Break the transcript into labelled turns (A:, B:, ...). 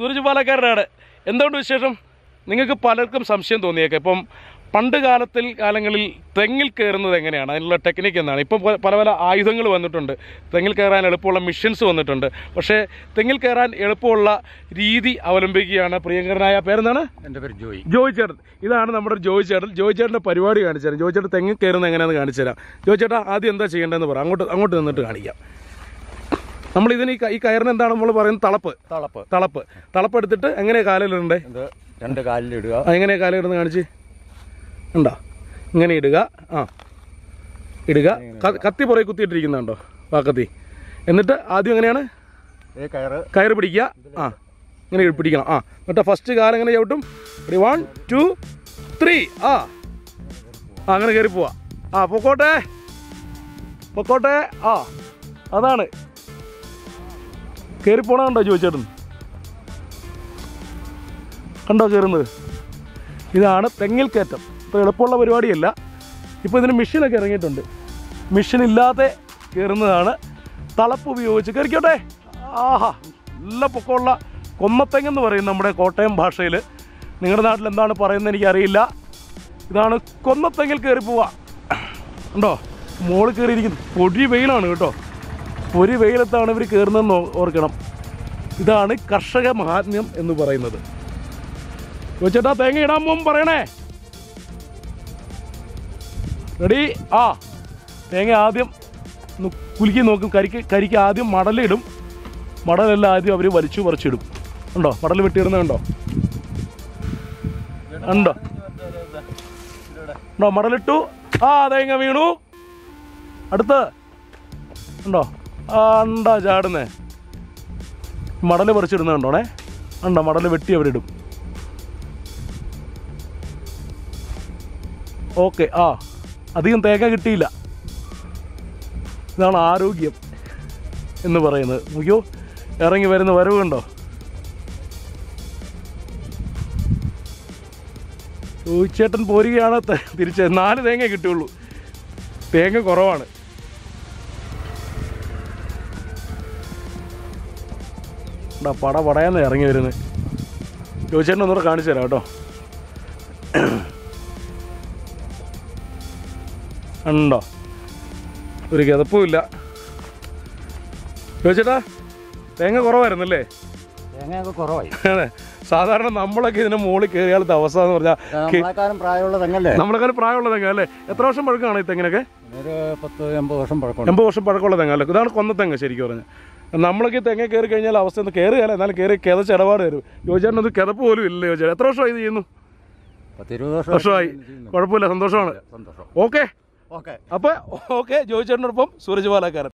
A: സൂരജ് പാലക്കാരനാണ്. എന്തുകൊണ്ട് വിശേഷം? നിങ്ങൾക്ക് പലർക്കും സംശയം തോന്നിയേക്കാം. ഇപ്പം പണ്ട് കാലത്തിൽ കാലങ്ങളിൽ തെങ്ങിൽ കയറുന്നത് എങ്ങനെയാണ്? അതിനുള്ള ടെക്നിക്ക് എന്നാണ് ഇപ്പം പല പല ആയുധങ്ങൾ വന്നിട്ടുണ്ട്. തെങ്ങിൽ കയറാൻ എളുപ്പമുള്ള മിഷൻസ് വന്നിട്ടുണ്ട്. പക്ഷേ തെങ്ങിൽ കയറാൻ എളുപ്പമുള്ള രീതി അവലംബിക്കുകയാണ് പ്രിയങ്കരനായ പേരെന്താണ്?
B: എന്റെ പേര് ജോയി.
A: ജോയ് ചേട്ടൻ. ഇതാണ് നമ്മുടെ ജോയ് ചേട്ടൻ. ജോയ് ചേട്ടന്റെ പരിപാടി കാണിച്ചു തരാം ജോയ് ചേട്ടൻ തെങ്ങിൽ കയറുന്നത് എങ്ങനെയാണെന്ന് കാണിച്ചു തരാം ജോയ് ചേട്ടാ ആദ്യം എന്താ ചെയ്യേണ്ടതെന്ന് പറ. അങ്ങോട്ട് അങ്ങോട്ട് നിന്നിട്ട് കാണിക്കാം. നമ്മൾ ഇതിന് ഈ കയറിന് എന്താണ് നമ്മൾ പറയുന്നത്? തളപ്പ്.
B: തളപ്പ്.
A: തളപ്പ്. തളപ്പ് എടുത്തിട്ട് എങ്ങനെയാ കാലിലിടണ്ടേ?
B: രണ്ട് കാലിലിടുക.
A: എങ്ങനെ എങ്ങനെയാ കാലിലിടുന്ന കാണിച്ച്? ഉണ്ടോ? ഇങ്ങനെ ഇടുക. ആ. ഇടുക. കത്തി പുറകെ കുത്തിയിട്ടിരിക്കുന്നുണ്ടോ? വാക്കത്തി എന്നിട്ട് ആദ്യം എങ്ങനെയാണ്?
B: കയറ്.
A: പിടിക്കുക. ആ. ഇങ്ങനെ പിടിക്കണം. ആ. എന്നിട്ട് ഫസ്റ്റ് കാലം എങ്ങനെ ചവിട്ടും? വൺ ടു ത്രീ ആ. അങ്ങനെ കയറി പോവാ ആ പൊക്കോട്ടെ. പൊക്കോട്ടെ. ആ. അതാണ്. കയറി പോണ കണ്ടോ ചോദിച്ചേട്ടൻ? കണ്ടോ കയറുന്നത് ഇതാണ് തെങ്ങിൽ കയറ്റം. ഇപ്പോൾ എളുപ്പമുള്ള പരിപാടിയല്ല. ഇപ്പോൾ ഇതിന് മെഷീനൊക്കെ ഇറങ്ങിയിട്ടുണ്ട്. മെഷീൻ ഇല്ലാതെ കയറുന്നതാണ് തളപ്പ് ഉപയോഗിച്ച് കയറിക്കോട്ടെ ആഹാ നല്ല പൊക്കമുള്ള കൊന്നത്തെങ്ങെന്ന് പറയും നമ്മുടെ കോട്ടയം ഭാഷയിൽ നിങ്ങളുടെ നാട്ടിൽ എന്താണ് പറയുന്നത് എനിക്കറിയില്ല. ഇതാണ് കൊന്നത്തെങ്ങിൽ കയറി പോവാ ഉണ്ടോ മോൾ കയറിയിരിക്കുന്നു പൊടി വെയിലാണ് കേട്ടോ. പൊരി വെയിലത്താണ് ഇവർ കയറുന്നതെന്ന് ഓർക്കണം. ഇതാണ് കർഷക മഹാത്മ്യം എന്ന് പറയുന്നത്. ചേട്ടാ തേങ്ങ ഇടാൻ പോകും പറയണേ. റെഡി? ആ തേങ്ങ ആദ്യം കുലുക്കി നോക്കും. കരിക്ക് കരിക്ക് ആദ്യം മടലിടും. മടലെല്ലാം ആദ്യം അവർ വലിച്ചു പറിച്ചിടും. ഉണ്ടോ? മടൽ വെട്ടിയിടുന്നുണ്ടോ ഉണ്ടോ ഉണ്ടോ? മടലിട്ടു. ആ തേങ്ങ വീണു. അടുത്ത്. ഉണ്ടോ? ആ ഉണ്ടോ ചാടുന്നേ. മടൽ പറിച്ചിടുന്ന കണ്ടോണേ? ഉണ്ടോ മടൽ വെട്ടി അവരിടും. ഓക്കെ ആ. അധികം തേക്ക കിട്ടിയില്ല. ഇതാണ് ആരോഗ്യം എന്ന് പറയുന്നത്. നോക്കിയോ? ഇറങ്ങി വരുന്ന വരവ് കണ്ടോ? ചോദിച്ചേട്ടൻ പോരുകയാണ്. തിരിച്ച് നാല് തേങ്ങ കിട്ടുള്ളൂ തേങ്ങ കുറവാണ്. എടാ പട പടയാന്ന് ഇറങ്ങി വരുന്നത് ജോയിച്ചേട്ടൻ ഒന്നുകൂടെ കാണിച്ചു തരാം കേട്ടോ. ഉണ്ടോ ഒരു കിതപ്പുമില്ല ജോയിച്ചേട്ടാ തേങ്ങ കുറവായിരുന്നല്ലേ?
B: തേങ്ങയൊക്കെ കുറവായി.
A: അതെ. സാധാരണ നമ്മളൊക്കെ ഇതിന് മുകളിൽ കയറിയാലത്തെ അവസ്ഥ എന്ന് പറഞ്ഞാൽ
B: നമ്മളെക്കാളും പ്രായമുള്ള
A: തെങ്ങ അല്ലേ? എത്ര വർഷം പഴക്കമാണ് ഈ തെങ്ങിനൊക്കെ
B: എൺപത് വർഷം
A: പഴക്കമുള്ള തെങ്ങ അല്ലേ? ഇതാണ് കൊന്ന തെങ്ങ് ശരിക്കും പറഞ്ഞാൽ നമ്മളൊക്കെ ഈ തെങ്ങ കയറി കഴിഞ്ഞാൽ അവസ്ഥ ഒന്ന് കയറുകയല്ല എന്നാലും കയറി കിതച്ച് ഇടപാട് വരും. യോജന ഒരു കിതപ്പ് പോലും ഇല്ല യോജന എത്ര വർഷമായി ഇത് ചെയ്യുന്നു? വർഷമായി കുഴപ്പമില്ല. സന്തോഷമാണ്.
B: സന്തോഷം.
A: ഓക്കെ.
B: ഓക്കെ.
A: അപ്പോൾ ഓക്കെ. ജോയിച്ചേട്ടനോടൊപ്പം സൂരജ് പാലക്കാരൻ.